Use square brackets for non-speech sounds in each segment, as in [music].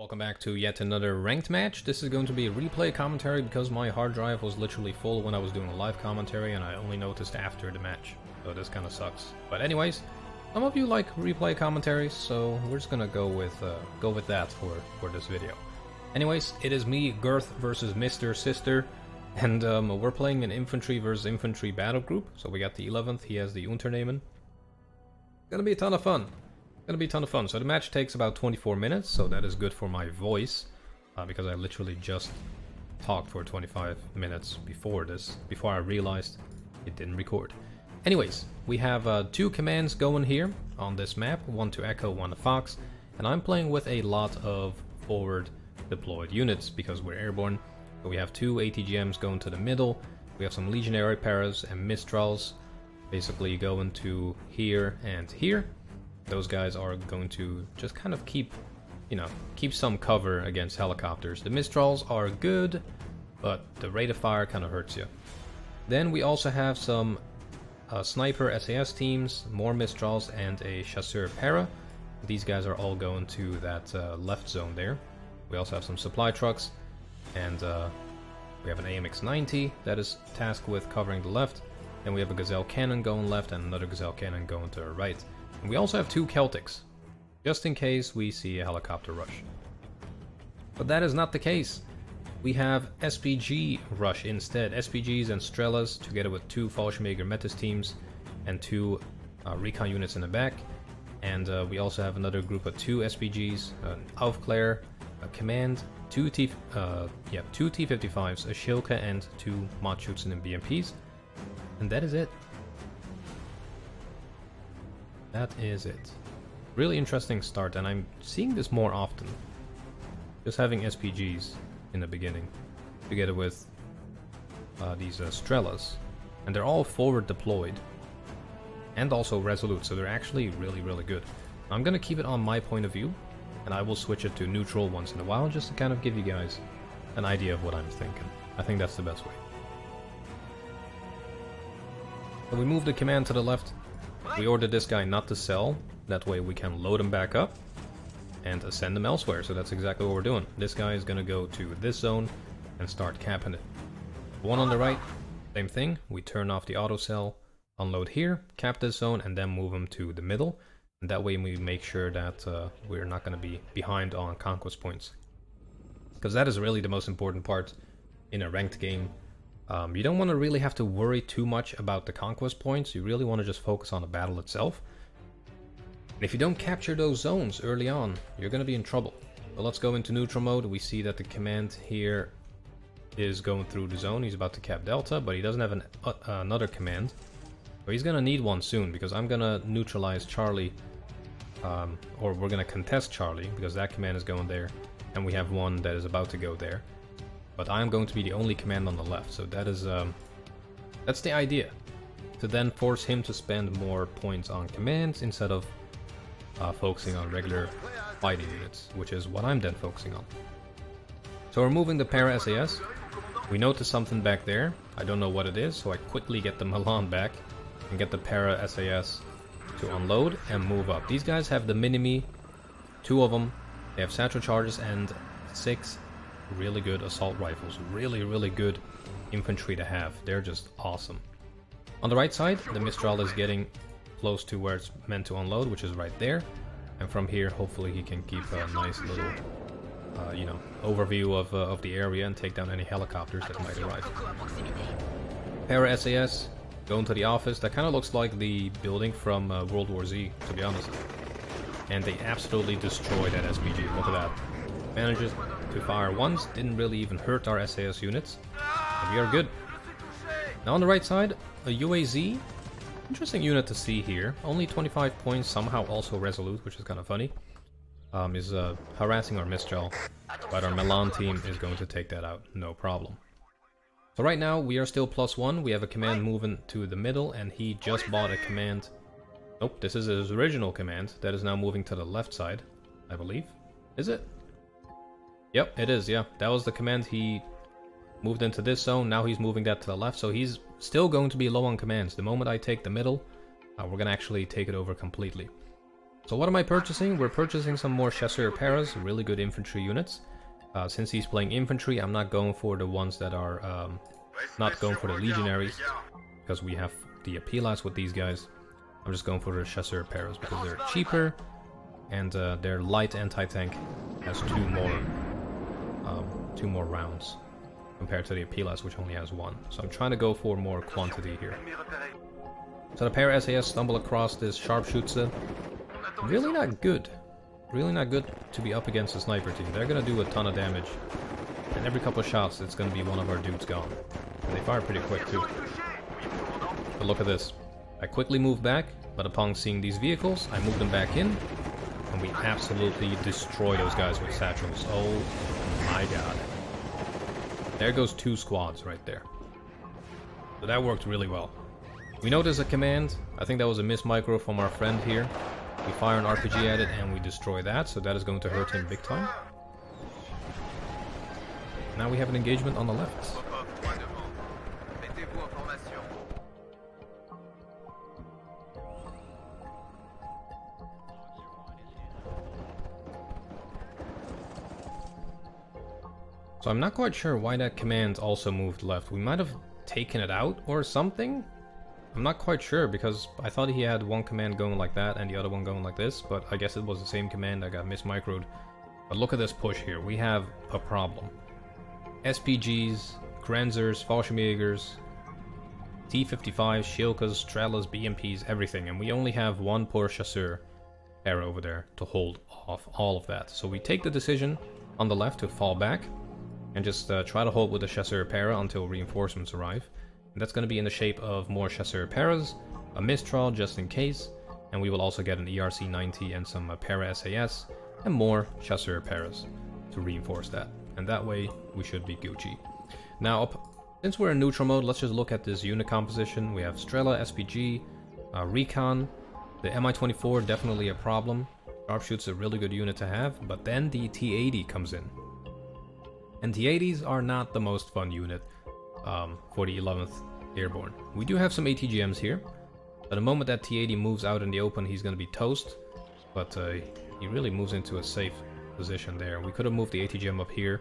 Welcome back to yet another ranked match. This is going to be a replay commentary because my hard drive was literally full when I was doing a live commentary and I only noticed after the match. So this kind of sucks. But anyways, some of you like replay commentaries, so we're just gonna go with uh, go with that for, for this video. Anyways, it is me, Girth versus Mr. Sister, and um, we're playing an infantry versus infantry battle group. So we got the 11th, he has the Unternehmen. Gonna be a ton of fun. Gonna be a ton of fun. So the match takes about 24 minutes, so that is good for my voice, uh, because I literally just talked for 25 minutes before this, before I realized it didn't record. Anyways, we have uh, two commands going here on this map, one to Echo, one to Fox, and I'm playing with a lot of forward deployed units because we're airborne. We have two ATGMs going to the middle, we have some Legionary Paras and Mistrals basically going to here and here, those guys are going to just kind of keep, you know, keep some cover against helicopters. The Mistrals are good, but the rate of fire kind of hurts you. Then we also have some uh, Sniper SAS teams, more Mistrals, and a Chasseur Para. These guys are all going to that uh, left zone there. We also have some supply trucks, and uh, we have an AMX-90 that is tasked with covering the left. Then we have a Gazelle cannon going left and another Gazelle cannon going to our right. And we also have two Celtics, just in case we see a helicopter rush. But that is not the case. We have SPG rush instead. SPGs and Strelas together with two Fallschirmjäger Metis teams and two uh, recon units in the back. And uh, we also have another group of two SPGs, an Aufklär, a Command, two T, uh, yeah, two T-55s, a Shilka and two Matschutzen and BMPs. And that is it. That is it. Really interesting start, and I'm seeing this more often. Just having SPGs in the beginning, together with uh, these uh. And they're all forward deployed, and also resolute, so they're actually really, really good. I'm gonna keep it on my point of view, and I will switch it to neutral once in a while, just to kind of give you guys an idea of what I'm thinking. I think that's the best way. We move the command to the left, we ordered this guy not to sell, that way we can load him back up and send him elsewhere, so that's exactly what we're doing. This guy is gonna go to this zone and start capping it. One on the right, same thing, we turn off the auto sell, unload here, cap this zone, and then move him to the middle. And that way we make sure that uh, we're not gonna be behind on conquest points. Because that is really the most important part in a ranked game um, you don't want to really have to worry too much about the conquest points, you really want to just focus on the battle itself. And if you don't capture those zones early on, you're going to be in trouble. But let's go into neutral mode. We see that the command here is going through the zone. He's about to cap Delta, but he doesn't have an, uh, another command. So he's going to need one soon, because I'm going to neutralize Charlie, um, or we're going to contest Charlie, because that command is going there, and we have one that is about to go there. But I am going to be the only command on the left, so that is um, that's the idea. To then force him to spend more points on commands instead of uh, focusing on regular fighting units, which is what I'm then focusing on. So we're moving the Para SAS. We notice something back there. I don't know what it is, so I quickly get the [laughs] Milan back and get the Para SAS to unload and move up. These guys have the Minimi, two of them. They have satchel charges and six really good assault rifles, really, really good infantry to have. They're just awesome. On the right side, the Mistral is getting close to where it's meant to unload, which is right there. And from here, hopefully he can keep a nice little, uh, you know, overview of, uh, of the area and take down any helicopters that might arrive. Para SAS, going to the office. That kind of looks like the building from uh, World War Z, to be honest. And they absolutely destroy that SPG. Look at that. Manages to fire once, didn't really even hurt our SAS units. we are good. Now on the right side, a UAZ. Interesting unit to see here. Only 25 points, somehow also resolute, which is kind of funny. Um, is uh, harassing our Mistral, but our Milan team is going to take that out, no problem. So right now, we are still plus one. We have a command moving to the middle, and he just bought a command. Nope, this is his original command that is now moving to the left side, I believe. Is it? Yep, it is, yeah. That was the command he moved into this zone. Now he's moving that to the left, so he's still going to be low on commands. The moment I take the middle, uh, we're going to actually take it over completely. So what am I purchasing? We're purchasing some more Chasseur Paras, really good infantry units. Uh, since he's playing infantry, I'm not going for the ones that are um, not going for the legionaries because we have the Apilas with these guys. I'm just going for the Chasseur Paras because they're cheaper and uh, their light anti-tank has two more um, two more rounds compared to the Apilas which only has one. So I'm trying to go for more quantity here. So the Para SAS stumble across this sharpshooter. Really not good. Really not good to be up against a sniper team. They're gonna do a ton of damage. And every couple of shots it's gonna be one of our dudes gone. And they fire pretty quick too. But look at this. I quickly move back, but upon seeing these vehicles, I move them back in, and we absolutely destroy those guys with satchels. Oh my god. There goes two squads right there. So that worked really well. We notice a command. I think that was a miss micro from our friend here. We fire an RPG at it and we destroy that, so that is going to hurt him big time. Now we have an engagement on the left. I'm not quite sure why that command also moved left. We might have taken it out or something? I'm not quite sure because I thought he had one command going like that and the other one going like this, but I guess it was the same command that got mismicroed. But look at this push here. We have a problem. SPGs, Grenzers, Fallschirmjägers, T-55s, Shilkas, Strelas, BMPs, everything. And we only have one poor chasseur Para over there to hold off all of that. So we take the decision on the left to fall back and just uh, try to hold with the Chasseur Para until reinforcements arrive. And that's going to be in the shape of more Chasseur Paras, a Mistral just in case, and we will also get an ERC-90 and some uh, Para SAS, and more Chasseur Paras to reinforce that. And that way, we should be Gucci. Now, since we're in neutral mode, let's just look at this unit composition. We have Strela, SPG, uh, Recon, the Mi-24 definitely a problem. Sharpshoot's a really good unit to have, but then the T-80 comes in. And T-80s are not the most fun unit um, for the 11th Airborne. We do have some ATGMs here, but the moment that T-80 moves out in the open, he's going to be toast. But uh, he really moves into a safe position there. We could have moved the ATGM up here,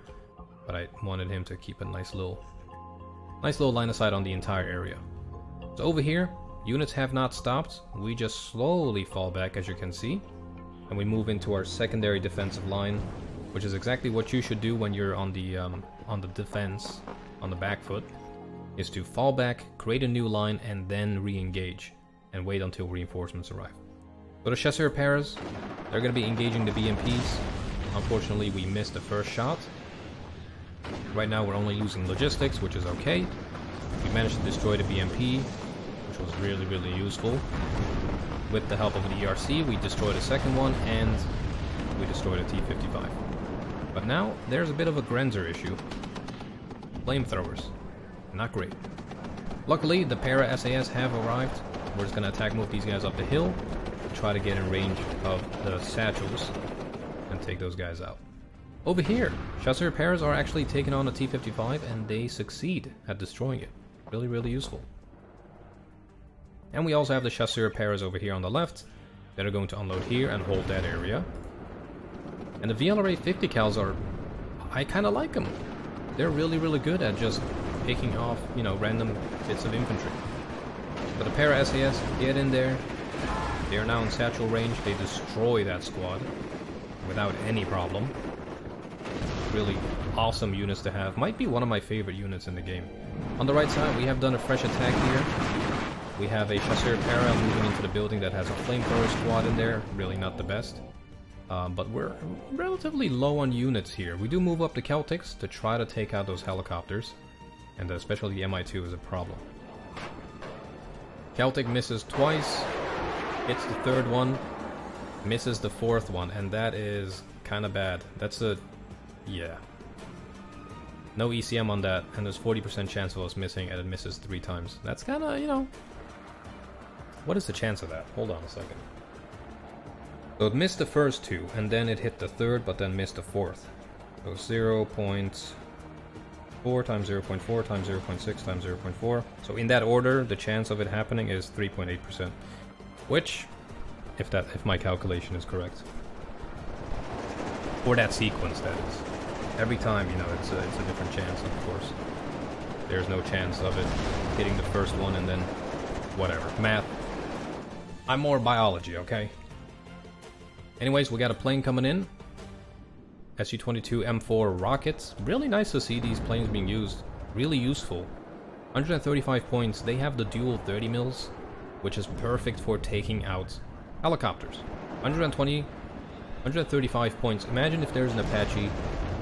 but I wanted him to keep a nice little, nice little line of sight on the entire area. So over here, units have not stopped. We just slowly fall back, as you can see, and we move into our secondary defensive line which is exactly what you should do when you're on the um, on the defense, on the back foot, is to fall back, create a new line, and then re-engage, and wait until reinforcements arrive. So the Chasseur Paras, they're going to be engaging the BMPs. Unfortunately, we missed the first shot. Right now, we're only losing logistics, which is okay. We managed to destroy the BMP, which was really, really useful. With the help of the ERC, we destroyed a second one, and we destroyed a T-55. But now, there's a bit of a Grenzer issue. Flamethrowers. Not great. Luckily, the Para SAS have arrived. We're just gonna attack move these guys up the hill, try to get in range of the satchels, and take those guys out. Over here, Chasseur Paras are actually taking on a T-55, and they succeed at destroying it. Really, really useful. And we also have the Chasseur Paras over here on the left, that are going to unload here and hold that area. And the VLRA 50 cals are... I kind of like them. They're really, really good at just picking off, you know, random bits of infantry. But the Para SAS, get in there. They are now in satchel range. They destroy that squad without any problem. Really awesome units to have. Might be one of my favorite units in the game. On the right side, we have done a fresh attack here. We have a Chasseur Para moving into the building that has a flamethrower squad in there. Really not the best. Um, but we're relatively low on units here. We do move up the Celtics to try to take out those helicopters, and especially the Mi-2 is a problem. Celtic misses twice, hits the third one, misses the fourth one, and that is kind of bad. That's a... yeah. No ECM on that, and there's 40% chance of us missing, and it misses three times. That's kind of, you know... What is the chance of that? Hold on a second. So it missed the first two, and then it hit the third, but then missed the fourth. So 0 0.4 times 0 0.4 times 0 0.6 times 0 0.4. So in that order, the chance of it happening is 3.8%. Which if that if my calculation is correct. Or that sequence, that is. Every time, you know, it's a, it's a different chance, of course. There's no chance of it hitting the first one and then whatever. Math. I'm more biology, okay? Anyways, we got a plane coming in. Su-22 M4 rockets. Really nice to see these planes being used. Really useful. 135 points. They have the dual 30 mils, which is perfect for taking out helicopters. 120, 135 points. Imagine if there's an Apache,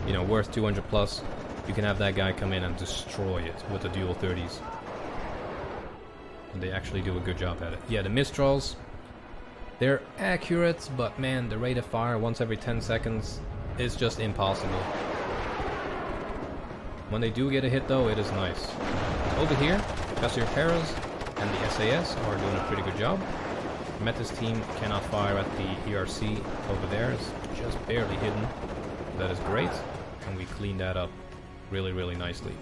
you know, worth 200 plus. You can have that guy come in and destroy it with the dual 30s. And they actually do a good job at it. Yeah, the Mistrals, they're accurate, but man, the rate of fire once every 10 seconds is just impossible. When they do get a hit though, it is nice. Over here, Chasseur Paras and the SAS are doing a pretty good job. Metis team cannot fire at the ERC over there, it's just barely hidden. That is great, and we clean that up really, really nicely.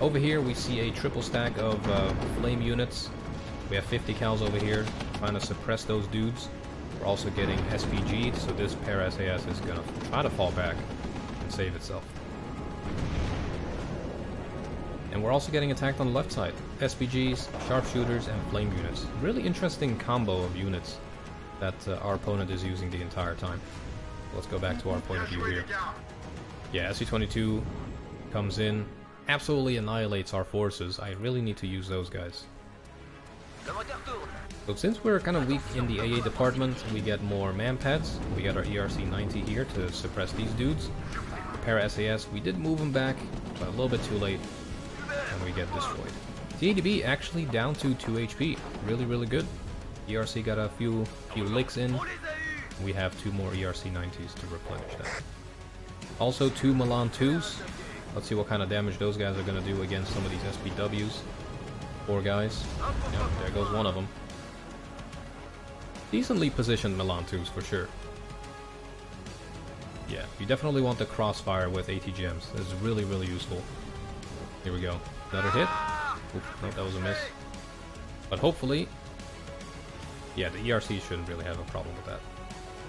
Over here we see a triple stack of uh, flame units. We have 50 cals over here, trying to suppress those dudes. We're also getting SPG, so this Para SAS is gonna try to fall back and save itself. And we're also getting attacked on the left side. SPGs, sharpshooters, and flame units. Really interesting combo of units that uh, our opponent is using the entire time. Let's go back to our point of view here. Yeah, Su-22 comes in, absolutely annihilates our forces. I really need to use those guys. So since we're kind of weak in the AA department, we get more manpads. We got our ERC-90 here to suppress these dudes. The para-SAS, we did move them back, but a little bit too late and we get destroyed. TADB actually down to 2 HP. Really, really good. ERC got a few few licks in. We have two more ERC 90s to replenish that. Also two Milan 2s. Let's see what kind of damage those guys are going to do against some of these SPWs. Four guys. Yep, there goes one of them. Decently positioned Milan 2s for sure. Yeah, you definitely want the crossfire with ATGMs. This is really, really useful. Here we go. Another hit. Oof, no, that was a miss. But hopefully... Yeah, the ERC shouldn't really have a problem with that.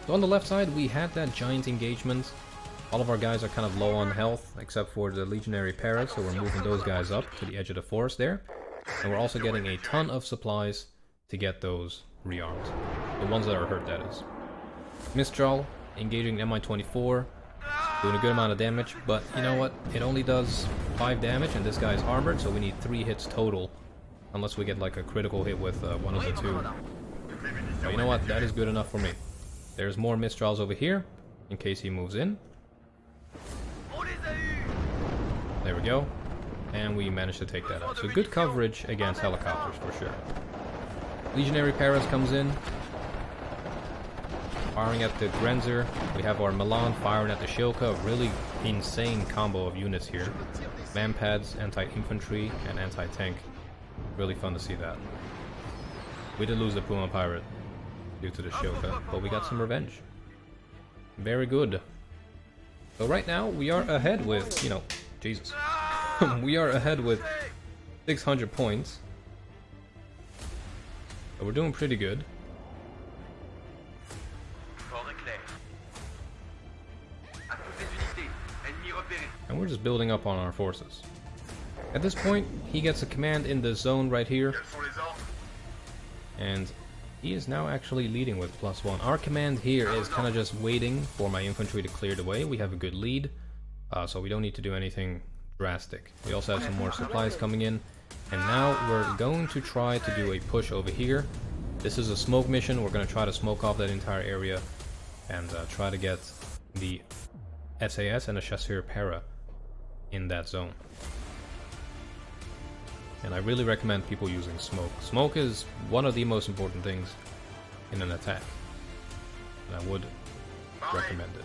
So on the left side, we had that giant engagement. All of our guys are kind of low on health, except for the Legionary Paras, so we're moving those guys up to the edge of the forest there. And we're also getting a ton of supplies to get those rearmed. The ones that are hurt, that is. Mistral, engaging Mi-24, doing a good amount of damage, but you know what? It only does 5 damage, and this guy's armored, so we need 3 hits total. Unless we get like a critical hit with uh, one of the two. But you know what? That is good enough for me. There's more Mistrals over here, in case he moves in. There we go. And we managed to take that out. So good coverage against helicopters for sure. Legionary Paras comes in, firing at the Grenzer. We have our Milan firing at the Shilka. Really insane combo of units here. Manpads, anti-infantry, and anti-tank. Really fun to see that. We did lose the Puma Pirate due to the Shilka, but we got some revenge. Very good. So right now, we are ahead with, you know, Jesus. [laughs] we are ahead with 600 points. So we're doing pretty good. And we're just building up on our forces. At this point, he gets a command in the zone right here. And he is now actually leading with plus one. Our command here is kind of just waiting for my infantry to clear the way. We have a good lead, uh, so we don't need to do anything drastic. We also have some more supplies coming in. And now we're going to try to do a push over here. This is a smoke mission. We're going to try to smoke off that entire area and uh, try to get the SAS and the Chasseur Para in that zone. And I really recommend people using smoke. Smoke is one of the most important things in an attack. And I would recommend it.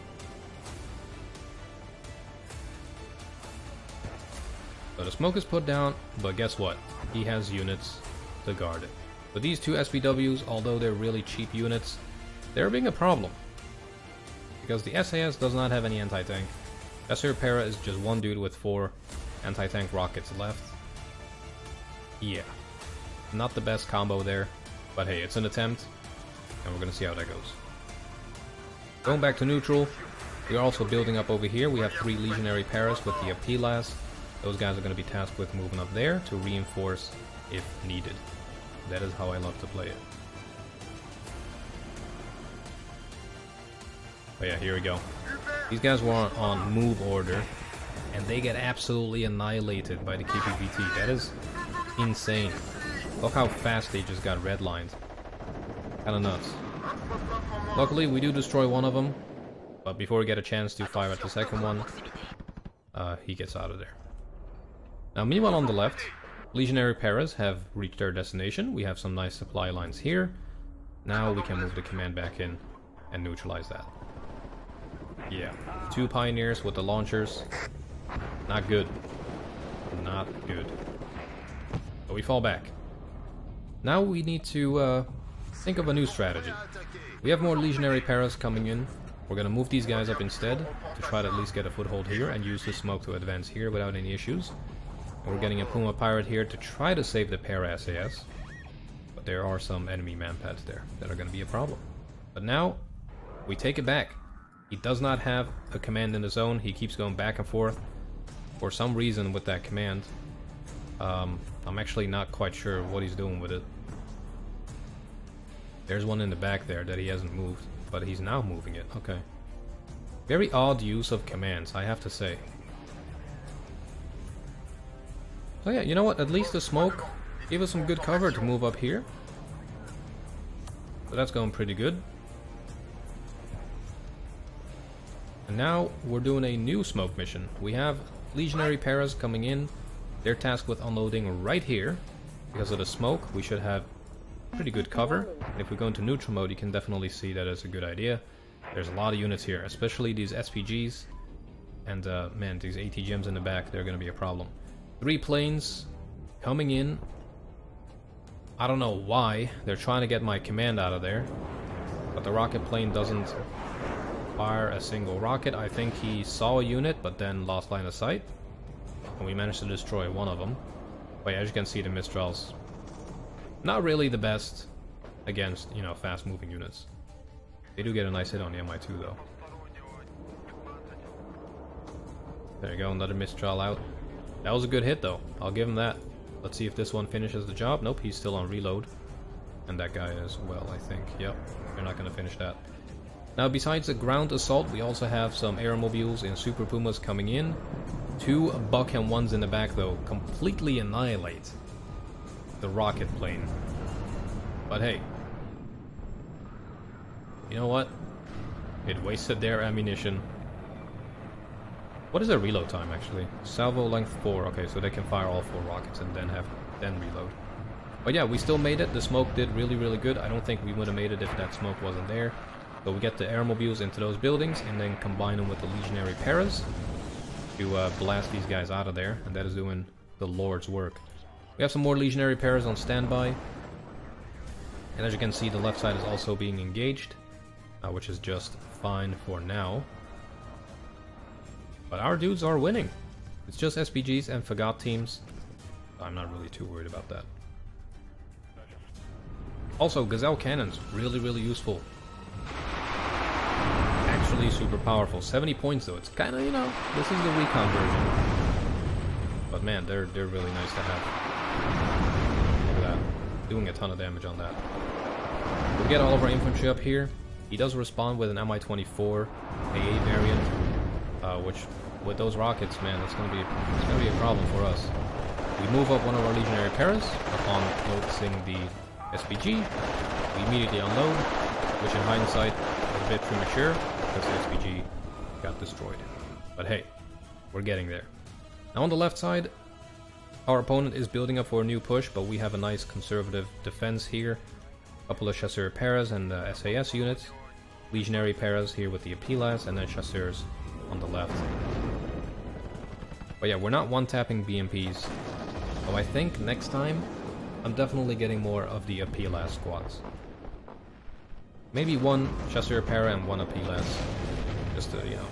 The smoke is put down, but guess what? He has units to guard it. But these two SPWs, although they're really cheap units, they're being a problem. Because the SAS does not have any anti-tank, Chasseur Para is just one dude with four anti-tank rockets left. Yeah. Not the best combo there, but hey, it's an attempt. and we're gonna see how that goes. Going back to neutral, we are also building up over here. We have three Legionary Paras with the Apilas. Those guys are going to be tasked with moving up there to reinforce if needed. That is how I love to play it. But yeah, here we go. These guys were on, on move order, and they get absolutely annihilated by the KPVT. That is insane. Look how fast they just got redlined. Kinda nuts. Luckily, we do destroy one of them, but before we get a chance to fire at the second one, uh, he gets out of there. Now, meanwhile on the left, Legionary Paras have reached their destination. We have some nice supply lines here. Now we can move the command back in and neutralize that. Yeah, two Pioneers with the launchers. Not good. Not good. But we fall back. Now we need to uh, think of a new strategy. We have more Legionary Paras coming in. We're gonna move these guys up instead to try to at least get a foothold here and use the smoke to advance here without any issues. We're getting a Puma Pirate here to try to save the Para SAS. But there are some enemy manpads there that are gonna be a problem. But now, we take it back. He does not have a command in the zone. He keeps going back and forth. For some reason with that command. Um, I'm actually not quite sure what he's doing with it. There's one in the back there that he hasn't moved, but he's now moving it. Okay. Very odd use of commands, I have to say. So yeah, you know what? At least the smoke gave us some good cover to move up here. So that's going pretty good. And now we're doing a new smoke mission. We have Legionary Paras coming in. They're tasked with unloading right here. Because of the smoke, we should have pretty good cover. If we go into neutral mode, you can definitely see that it's a good idea. There's a lot of units here, especially these SPGs. And uh, man, these ATGMs in the back, they're going to be a problem. Three planes coming in. I don't know why. They're trying to get my command out of there. But the rocket plane doesn't fire a single rocket. I think he saw a unit, but then lost line of sight. And we managed to destroy one of them. But yeah, as you can see, the Mistrals not really the best against, you know, fast-moving units. They do get a nice hit on the Mi-2, though. There you go, another Mistral out. That was a good hit, though. I'll give him that. Let's see if this one finishes the job. Nope, he's still on reload. And that guy as well, I think. Yep, they're not going to finish that. Now, besides the ground assault, we also have some aeromobiles and Super Pumas coming in. Two Buck and ones in the back, though, completely annihilate the rocket plane. But hey, you know what? It wasted their ammunition. What is their reload time actually? Salvo length 4, okay, so they can fire all 4 rockets and then have then reload. But yeah, we still made it. The smoke did really, really good. I don't think we would have made it if that smoke wasn't there. But we get the airmobiles into those buildings and then combine them with the Legionary Paras to uh, blast these guys out of there. And that is doing the Lord's work. We have some more Legionary Paras on standby. And as you can see, the left side is also being engaged, uh, which is just fine for now. But our dudes are winning. It's just SPGs and Fagot teams. I'm not really too worried about that. Also, Gazelle cannons, really, really useful. Actually super powerful. 70 points though, it's kind of, you know, this is the recon version. But man, they're, they're really nice to have. Look at that. Doing a ton of damage on that. We get all of our infantry up here. He does respond with an Mi-24 AA variant, uh, which with those rockets, man, it's gonna be it's gonna be a problem for us. We move up one of our legionary paras upon noticing the SPG. We immediately unload, which in hindsight was a bit premature because the SPG got destroyed. But hey, we're getting there. Now on the left side, our opponent is building up for a new push, but we have a nice conservative defense here. A couple of Chasseur Paras and uh, SAS units. Legionary Paras here with the Apilas, and then Chasseurs on the left. But yeah, we're not one-tapping BMPs. So I think next time, I'm definitely getting more of the Apilas squads. Maybe one Chasseur Para and one Apilas. Just to, you know,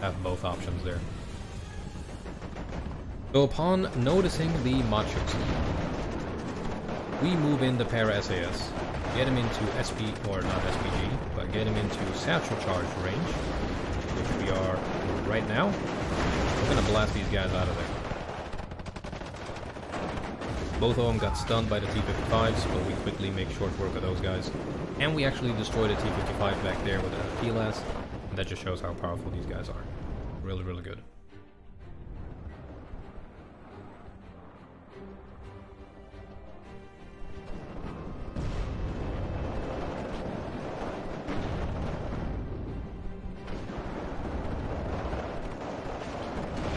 have both options there. So upon noticing the Machos, we move in the Para SAS. get him into SP, or not SPG, but get him into satchel charge range, which we are right now. We're gonna blast these guys out of there. Both of them got stunned by the T-55s, but we quickly make short work of those guys. And we actually destroyed a T-55 back there with a PLAS, and that just shows how powerful these guys are. Really, really good.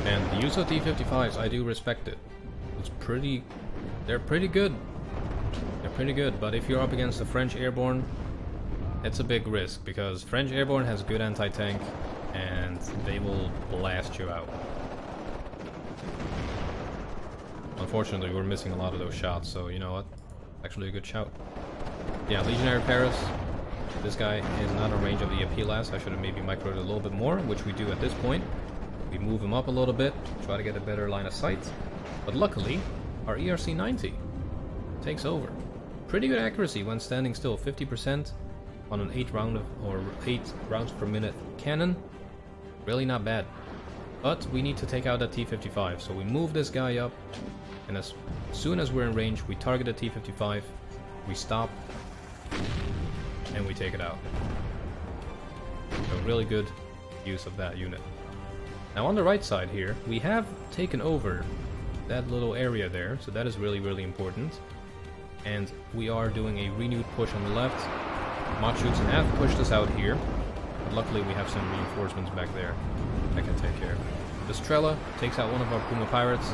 And the use of T-55s, I do respect it. It's pretty... They're pretty good. They're pretty good, but if you're up against the French Airborne, it's a big risk, because French Airborne has good anti-tank, and they will blast you out. Unfortunately, we're missing a lot of those shots, so you know what? Actually a good shout. Yeah, Legionary Paras. This guy is not in range of the PLAS. I should have maybe microed a little bit more, which we do at this point. Move him up a little bit, try to get a better line of sight. But luckily, our ERC-90 takes over. Pretty good accuracy when standing still, 50% on an 8 round of, or 8 rounds per minute cannon. Really not bad. But we need to take out that T-55, so we move this guy up, and as soon as we're in range, we target the T-55, we stop, and we take it out. A really good use of that unit. Now on the right side here, we have taken over that little area there, so that is really, really important. And we are doing a renewed push on the left. Machutes have pushed us out here, but luckily we have some reinforcements back there that can take care. The Strela takes out one of our Puma Pirates.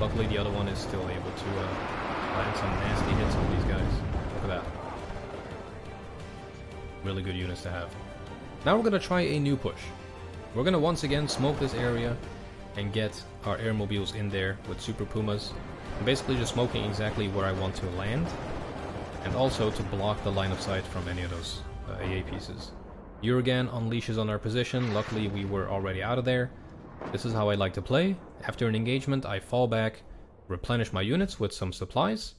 Luckily the other one is still able to uh, land some nasty hits on these guys. Look at that. Really good units to have. Now we're going to try a new push. We're to once again smoke this area and get our airmobiles in there with Super Pumas. I'm basically just smoking exactly where I want to land and also to block the line of sight from any of those uh, AA pieces. Uragan unleashes on our position, luckily we were already out of there. This is how I like to play. After an engagement I fall back, replenish my units with some supplies,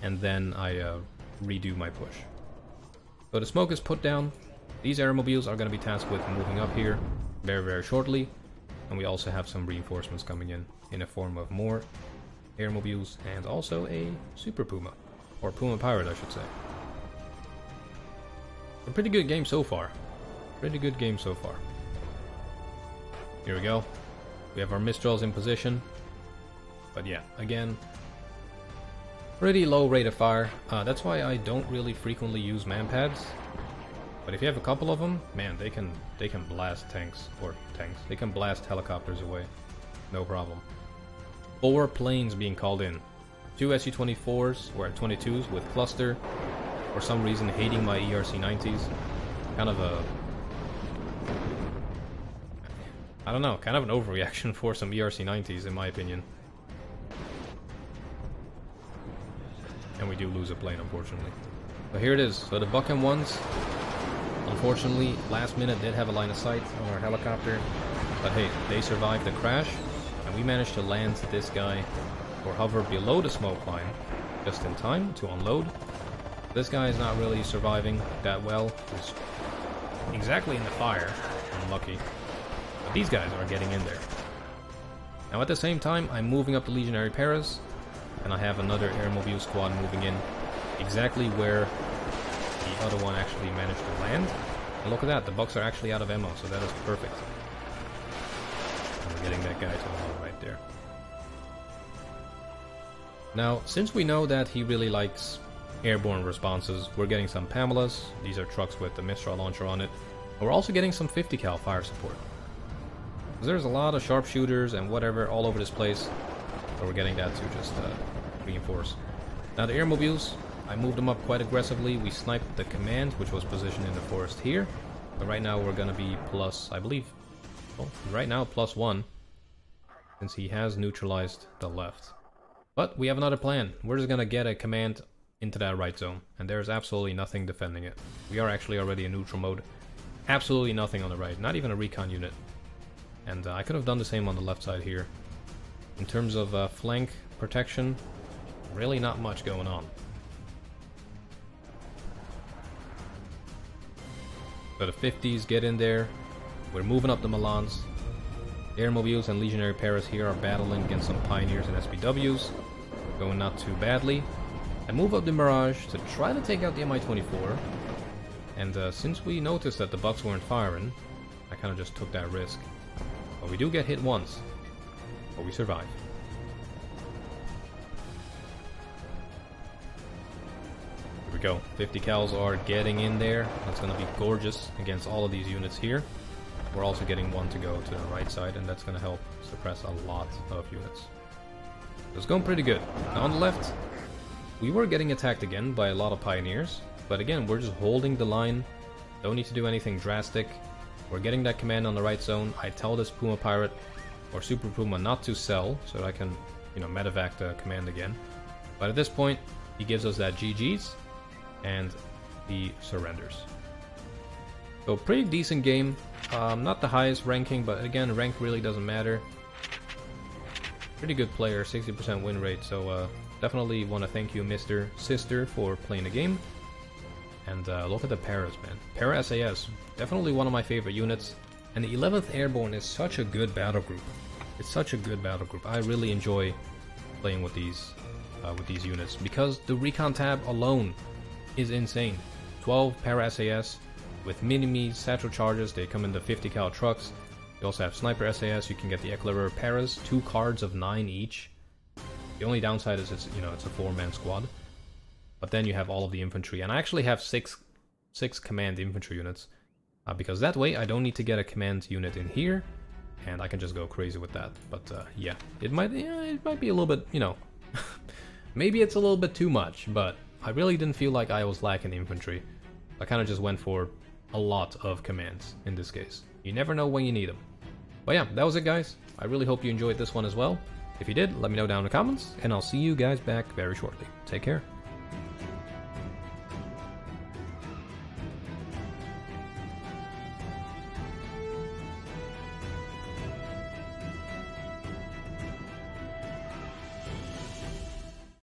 and then I uh, redo my push. So the smoke is put down, these aeromobiles are going to be tasked with moving up here very very shortly, and we also have some reinforcements coming in, in a form of more airmobiles and also a Super Puma. Or Puma Pirate, I should say. A pretty good game so far. Pretty good game so far. Here we go. We have our Mistrals in position. But yeah, again, pretty low rate of fire. Uh, that's why I don't really frequently use manpads. But if you have a couple of them, man, they can they can blast tanks or tanks. They can blast helicopters away, no problem. Four planes being called in. Two Su-24s or 22s with cluster. For some reason, hating my ERC-90s. Kind of a I don't know, kind of an overreaction for some ERC-90s in my opinion. And we do lose a plane, unfortunately. But here it is. So the Buckham ones, unfortunately, last minute did have a line of sight on our helicopter. But hey, they survived the crash, and we managed to land this guy or hover below the smoke line just in time to unload. This guy is not really surviving that well. He's exactly in the fire. Unlucky. But these guys are getting in there. Now at the same time, I'm moving up the Legionary Paras, and I have another airmobile squad moving in exactly where the other one actually managed to land. And look at that, the Bucks are actually out of ammo, so that is perfect. And we're getting that guy to the right there. Now, since we know that he really likes airborne responses, we're getting some Pamelas. These are trucks with the Mistral launcher on it. We're also getting some 50 cal fire support. There's a lot of sharpshooters and whatever all over this place, so we're getting that to just uh, reinforce. Now the airmobiles, I moved them up quite aggressively. We sniped the command, which was positioned in the forest here. But right now we're gonna be plus, I believe, well, right now plus one, since he has neutralized the left. But we have another plan. We're just gonna get a command into that right zone, and there's absolutely nothing defending it. We are actually already in neutral mode. Absolutely nothing on the right, not even a recon unit. And uh, I could have done the same on the left side here. In terms of uh, flank protection, really not much going on. So the 50s get in there. We're moving up the Milans. Airmobiles and Legionary Paras here are battling against some Pioneers and SPWs. Going not too badly. I move up the Mirage to try to take out the Mi-24. And uh, since we noticed that the Bucks weren't firing, I kind of just took that risk. But we do get hit once. But we survive. We go. 50 cals are getting in there. That's going to be gorgeous against all of these units here. We're also getting one to go to the right side, and that's going to help suppress a lot of units. It's going pretty good. Now on the left, we were getting attacked again by a lot of pioneers, but again, we're just holding the line. Don't need to do anything drastic. We're getting that command on the right zone. I tell this Puma Pirate or Super Puma not to sell so that I can, you know, medevac the command again. But at this point, he gives us that GG's and he surrenders. So pretty decent game. Um, not the highest ranking, but again, rank really doesn't matter. Pretty good player, 60% win rate, so uh, definitely want to thank you, Mr. Sister, for playing the game. And uh, look at the Paras, man. Para SAS, definitely one of my favorite units. And the 11th Airborne is such a good battle group. It's such a good battle group. I really enjoy playing with these uh, with these units because the recon tab alone is insane. 12 Para SAS with Minimi satchel charges. They come in the 50 cal trucks. You also have Sniper SAS. You can get the Eclairer Paras, two cards of nine each. The only downside is it's you know it's a four-man squad. But then you have all of the infantry, and I actually have six six command infantry units uh, because that way I don't need to get a command unit in here, and I can just go crazy with that. But uh, yeah, it might yeah, it might be a little bit you know [laughs] maybe it's a little bit too much, but I really didn't feel like I was lacking infantry. I kind of just went for a lot of commands in this case. You never know when you need them. But yeah, that was it guys. I really hope you enjoyed this one as well. If you did, let me know down in the comments, and I'll see you guys back very shortly. Take care.